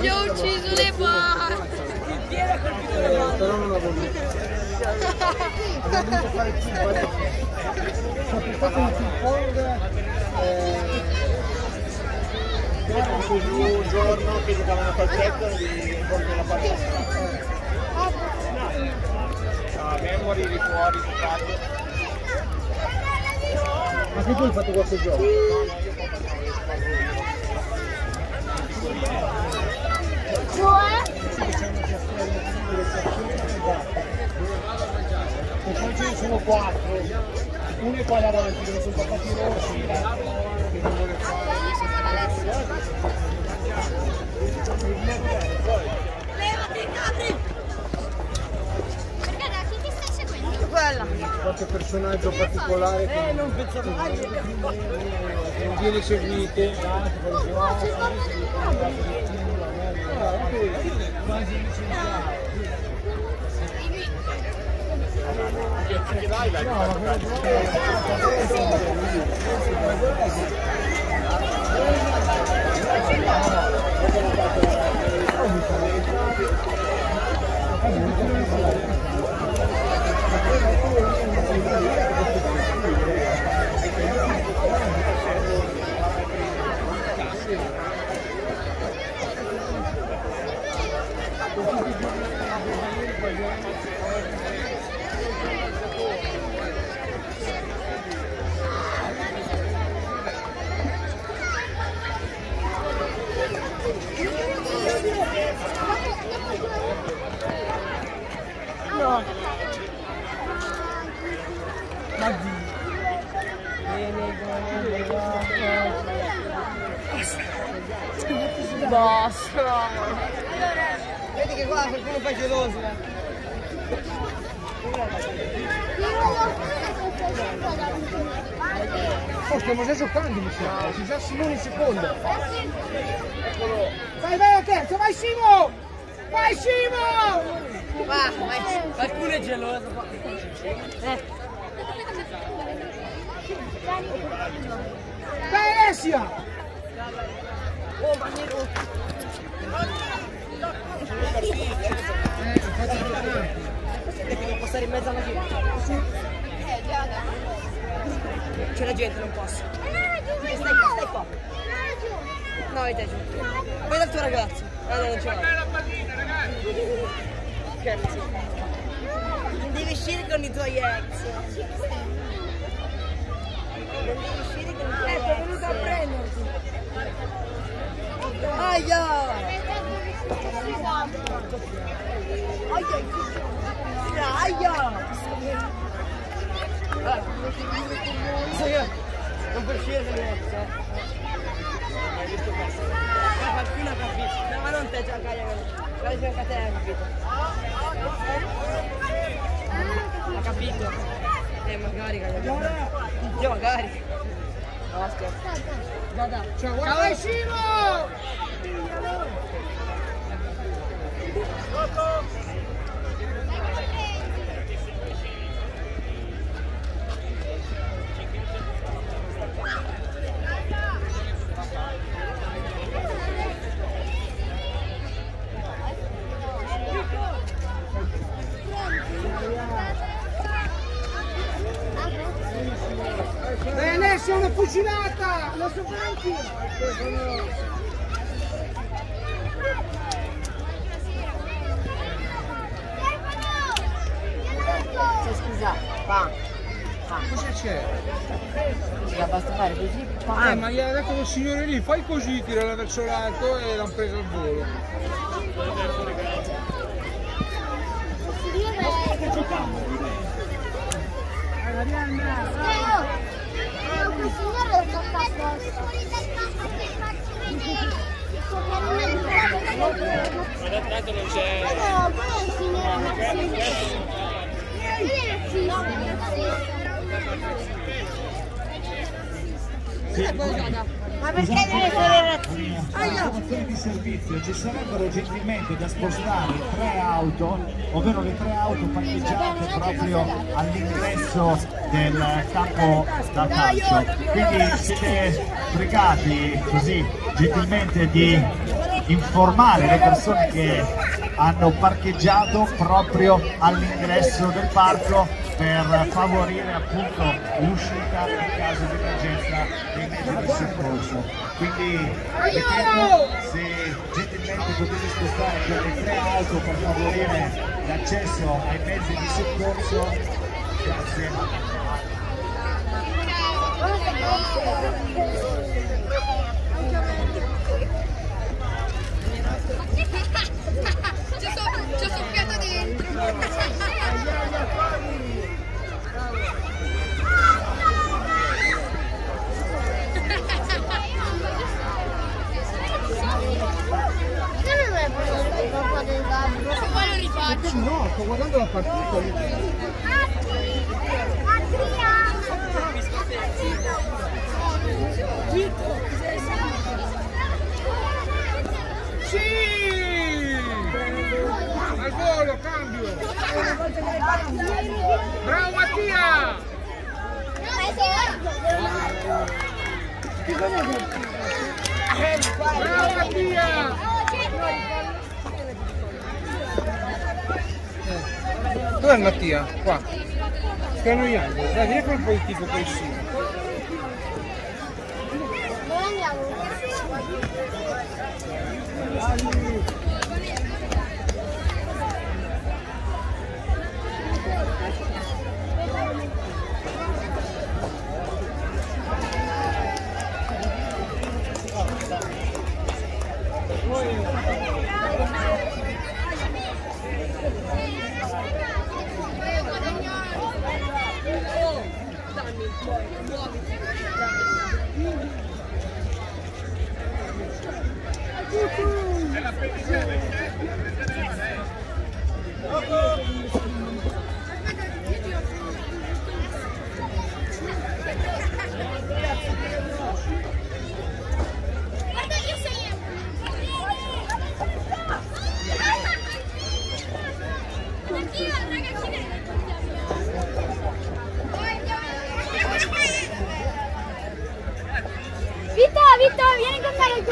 Gli ho ucciso le palle! Però non voluto. Abbiamo dovuto fare il Sono portato un ping pong. Eh, un giorno che giocavano a calcetto di la partita. No, fuori, di fatto. anche tu hai fatto qualche gioco? E poi ce ne sono quattro. Uno è qua davanti, dove sono passati rossi. Che non vuole Levati, Quella! qualche personaggio particolare che non, non viene seguito. Basta! Che qua qualcuno fa geloso. eh. Oh, stiamo già giocando, mi sa. C'è già Simone in seconda. Vai, vai a terzo, vai Simo! Vai Simo! Va, vai. Qualcuno è geloso. Vai Alessia! Oh, ma che devo passare in mezzo alla gente. C'è la gente, non posso. Stai qua, stai qua. No, è giù. Vai dal tuo ragazzo. No, non ce l'ho. Scherzi. Non devi uscire con i tuoi ex. Non devi uscire con i tuoi ex. Ecco, è venuto a prenderti. Aia! Aia! Ah, non puoi uscire con le ex, eh. Ma qualcuno capito. No, ma non te, già, Gaia, guarda fianco a te, ha capito. Ha capito? Eh, magari, Gaia. Io magari. No, scherzo. Ciao, vai Alessia, una fucilata! La so Franchi! Eh, ma gli ha detto quel signore lì, fai così, tirala verso l'alto e l'hanno preso al volo. Ma d'altro non c'è. No, poi è il signore Ma perché deve essere razzista? informazioni di servizio ci sarebbero gentilmente da spostare tre auto, ovvero le tre auto parcheggiate proprio all'ingresso del campo da calcio. Quindi siete pregati così gentilmente di informare le persone che hanno parcheggiato proprio all'ingresso del parco per favorire appunto l'uscita in caso di emergenza dei mezzi di soccorso. Quindi ripeto, se gentilmente potete spostare quelle tre auto per favorire l'accesso ai mezzi di soccorso, grazie. Ci ho, ci ho soffiato dentro. Se poi lo rifaccio. No, sto guardando la partita. Al volo, cambio! Bravo Mattia! Bravo Mattia! Dov'è Mattia? Qua. Sta annoiando. Dai, vieni con un po' di tipo per i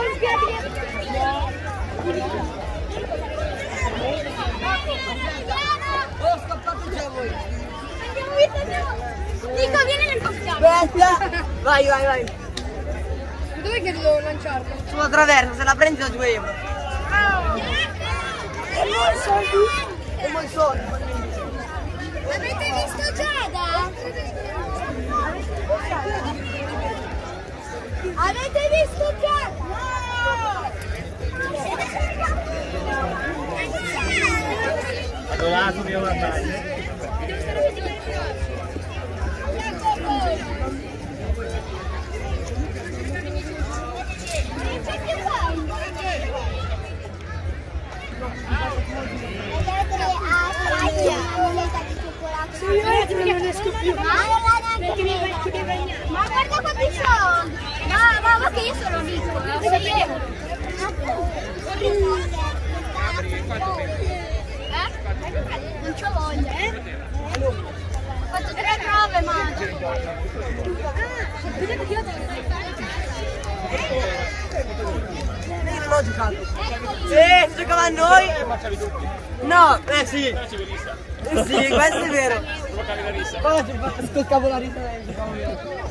Ho scappato nel possiamo. Aspetta. Vai, vai, vai. Dove che devo lanciarlo? Sulla traversa, se la prendi da 2 euro. E noi soldi? E mo' i soldi. Avete visto Giada? Avete visto Giada? Adorato mio battaglia. non esco più. Ma guarda quanti soldi! Ma, ma, ma che io sono ricco, lo sapevo. Ho fatto tre prove, ma... Ah, vedete che io Io non ho giocato. Sì, si giocava a noi. No, eh sì. Eh sì, questo è vero. Guarda, ti fa- scoccavo la risa. eh, giocavo io.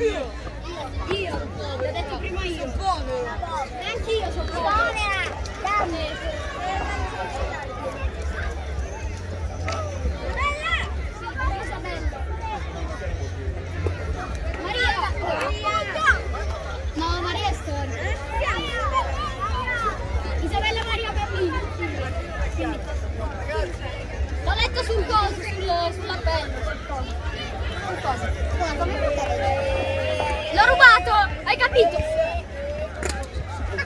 Io, l'ho detto prima io. Anche io sono povera. Dammi.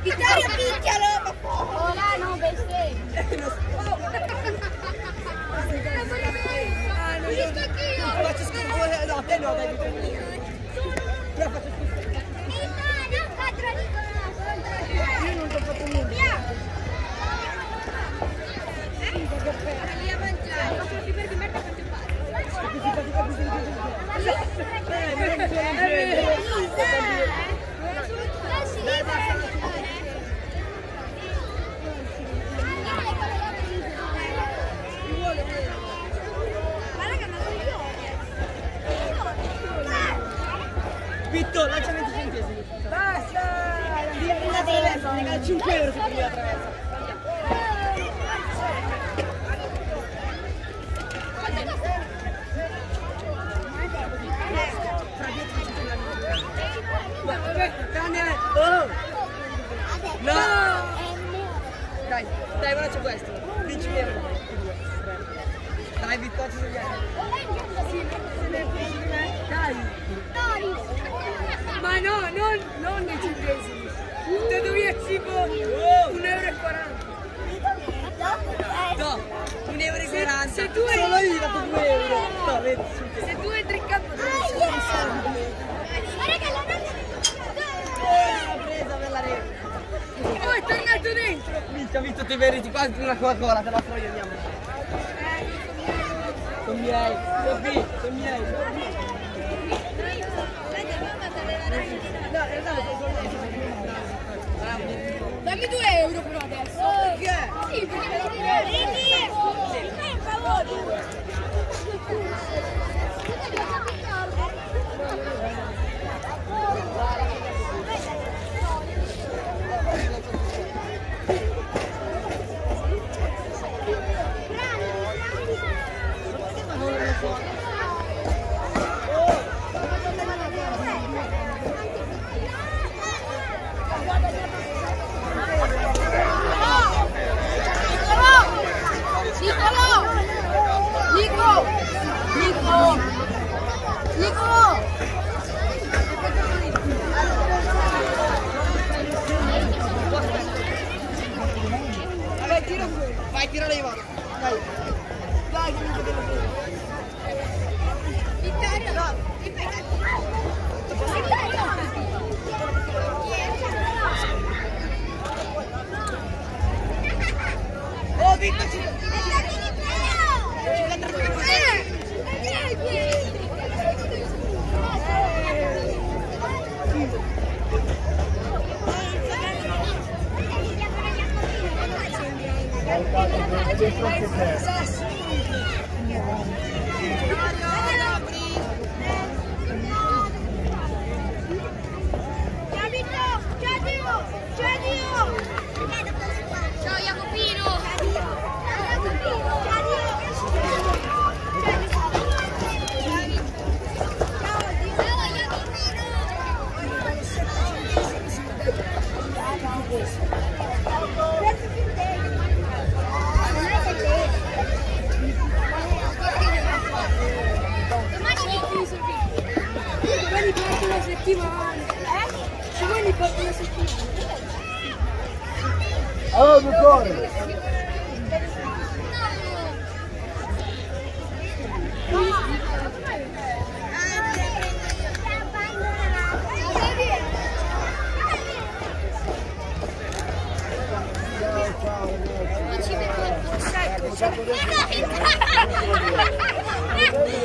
Vittorio, picchialo! Oh, là, no, Finisco anch'io! Faccio schifo, eh, no, te no, dai. Però faccio schifo. non contro Nicola! Io non ti ho fatto niente. Via! Lì a mangiare. Ma sono più per di merda quanto Vitto, lancia 20 centesimi. Basta! La traversa, regala 5 euro se prendi la traversa. Ma vabbè, cane! Oh! No! Dai, dai, ora c'è questo. 10 euro. Dai, Vitto, Vito, ti meriti quasi una Coca-Cola, te la andiamo. Sono miei, sono miei. No, in realtà le Dammi 2 euro però adesso. Perché? Sì, perché me lo Vieni! Fai un favore! Ah, d'accord.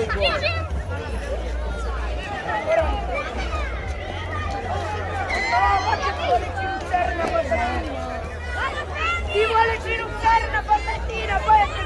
Спасибо. Ti vuole sviluppare una patatina, poi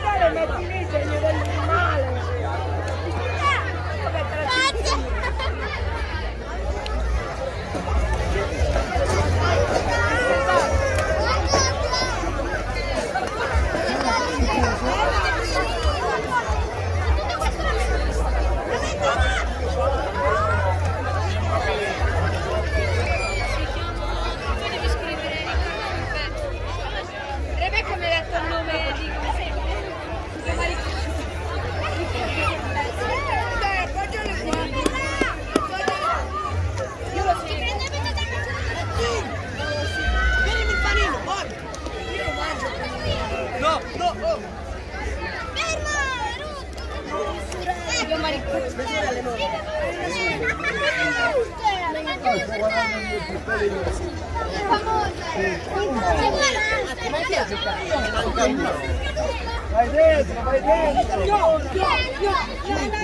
要要要！一包，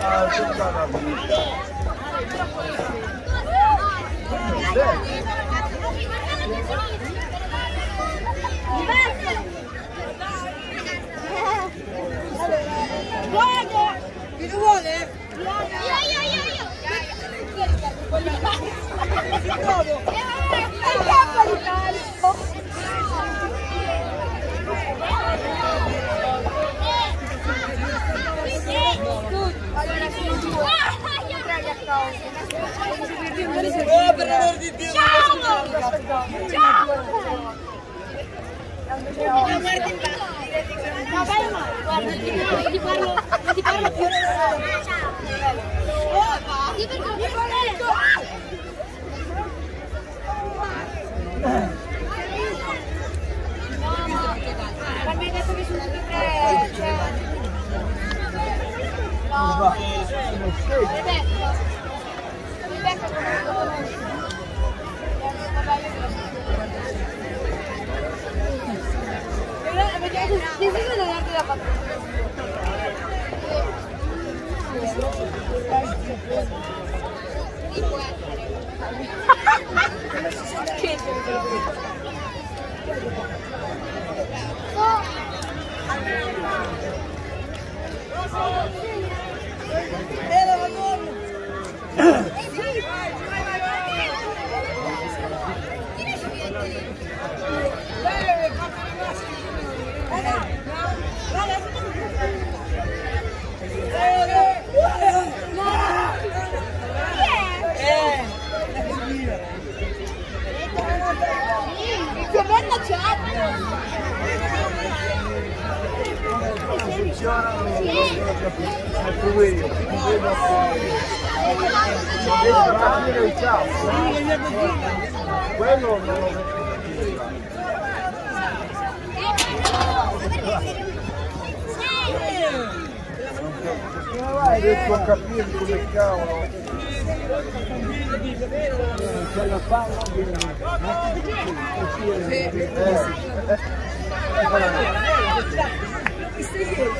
啊，知道了。Non ti parlo Che funzionano, non ho capito. Ecco quello, quello alla fine del ciao. Quello non capito. Come vai detto a capire come cavolo? C'è la palla! Nico! Non è che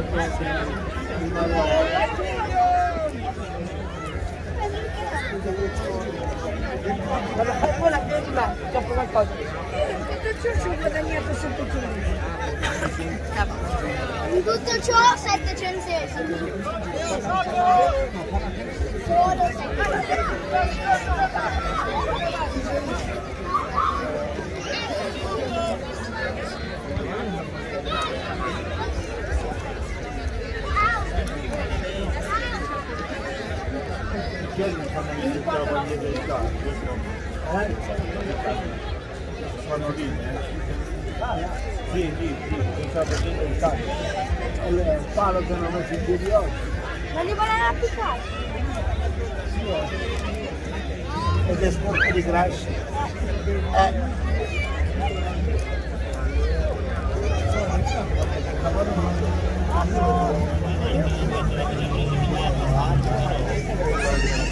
cosa. Guarda, quella che è là, dopo qualcosa. tutto ciò ci ho guadagnato 7 kg. Tutto ciò 7 centesimi. Solo 7 ieri fanno sentire la bandiera d'Italia. Eh? Fanno linee. Sì, sì, sì, sono stata bandiera d'Italia. E il palo che hanno messo in piedi oggi. Ma li volevano appiccare? Sì, eh. Ed è sporco di grasso. Eh. Thank you.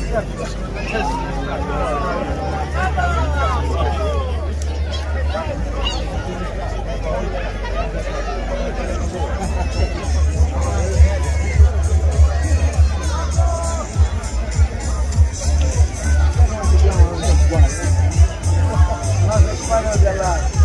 Mas as paradas lá.